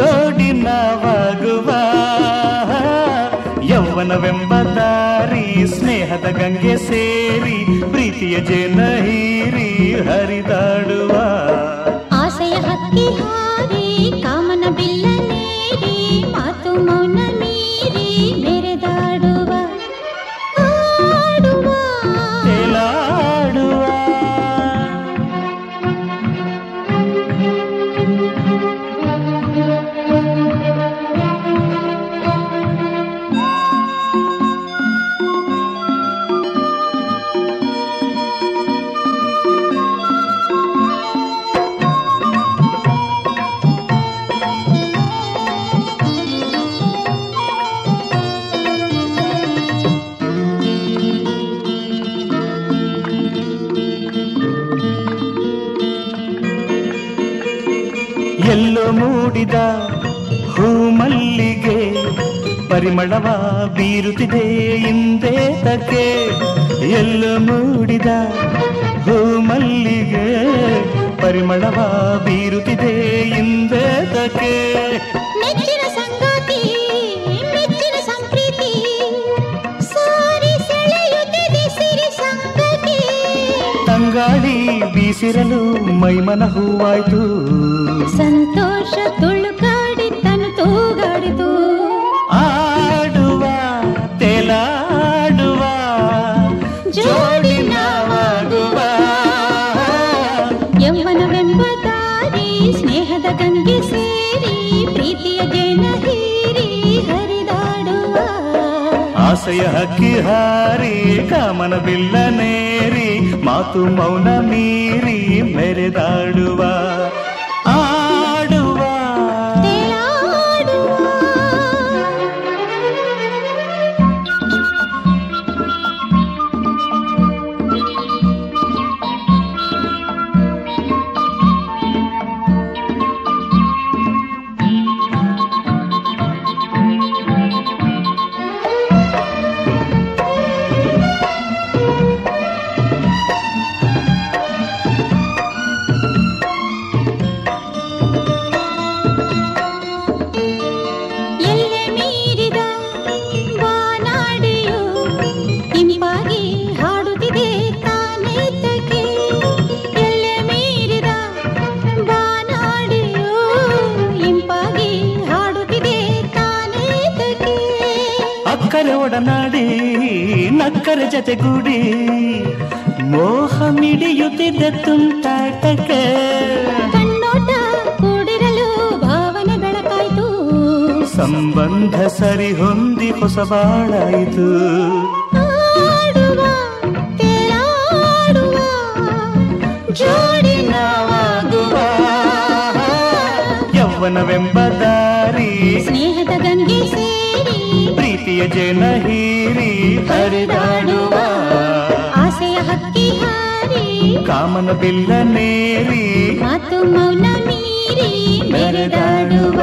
ಜೋಡಿ ನಾವಾಗುವ ಯೌವನವೆಂಬ ದಾರಿ, ಸ್ನೇಹದ ಗಂಗೆ ಸೇರಿ, ಪ್ರೀತಿಯ ಜನ ಹೀರಿ ಹರಿದಾಡುವ. ಆಸೆಯ ಹಕ್ಕಿ ಹಾರಿ, ಕಾಮನ ಬಿಲ್ಲನೇರಿ ಮಾತು ಮಾ ಮೂಡಿದ ಹೂ ಮಲ್ಲಿಗೆ ಪರಿಮಳವ ಬೀರುತ್ತಿದೆ ಹಿಂದೆ ತಕ್ಕೆ ಎಲ್ಲ ಮೂಡಿದ ಹೂ ಮಲ್ಲಿಗೆ ಪರಿಮಳವ ಬೀರುತ್ತಿದೆ ಹಿಂದೆ ತಕ್ಕೆ ನೆಚ್ಚಿನ ಸಂಗಾತಿ ಮೆಚ್ಚಿನ ಸಂಪ್ರೀತಿ ಸಾರಿ ಸೆಳೆಯುತ್ತಿದೆ ಸಿರಿ ಸಂಗತಿ. ತಂಗಾಳಿ ಬೀಸಿರಲು ಮೈಮನ ಹೂವಾಯ್ತು. ಸಂತೋಷ ತುಳುಕಾಡಿ ತನು ತೂಗಾಡಿತು. ಆಡುವ ತೆಲಾಡುವ ಜೋಡಿ ನಾವಾಗುವ ಯೌವನವೆಂಬ ದಾರಿ ಸ್ನೇಹದ ಗಂಗೆ ಸೇರಿ ಪ್ರೀತಿಯ ಜೇನ ಹೀರಿ ಹರಿದಾಡುವ. ಆಸೆಯ ಹಕ್ಕಿ ಹಾರಿ ಕಾಮನ ಬಿಲ್ಲನೇರಿ ಮಾತು ಮೌನ ಮೀರಿ ಮೆರೆದಾಡುವ. ಅಕ್ಕರೆ ಒಡನಾಡಿ ನಕ್ಕರೆ ಜತೆಗೂಡಿ ಮೋಹ ಮಿಡಿಯುತ್ತಿದ್ದ ತುಂಟಾಟಕ್ಕೆ. ಕಣ್ಣೋಟ ಕೂಡಿರಲು ಭಾವನೆ ಬೆಳಕಾಯ್ತು. ಸಂಬಂಧ ಸರಿ ಹೊಂದಿ ಹೊಸ ಬಾಳಾಯಿತು. ಜೋಡಿ ನಾವಾಗುವ. ಯೌವನವೆಂಬ ದಾರಿ. ಸ್ನೇಹದ ಗಂಗೆ ಸೇರಿ ಪ್ರೀತಿಯ ಜನ ಹೀರಿ ಹರಿದಾಡುವ. ಆಸೆಯ ಹಕ್ಕಿ ಹಾರಿ. ಕಾಮನ ಬಿಲ್ಲ ನೇರಿ ಮಾತು ಮೌನ ಮೀರಿ ಮೆರೆದಾಡುವ ಮೆರೆದಾಡುವ.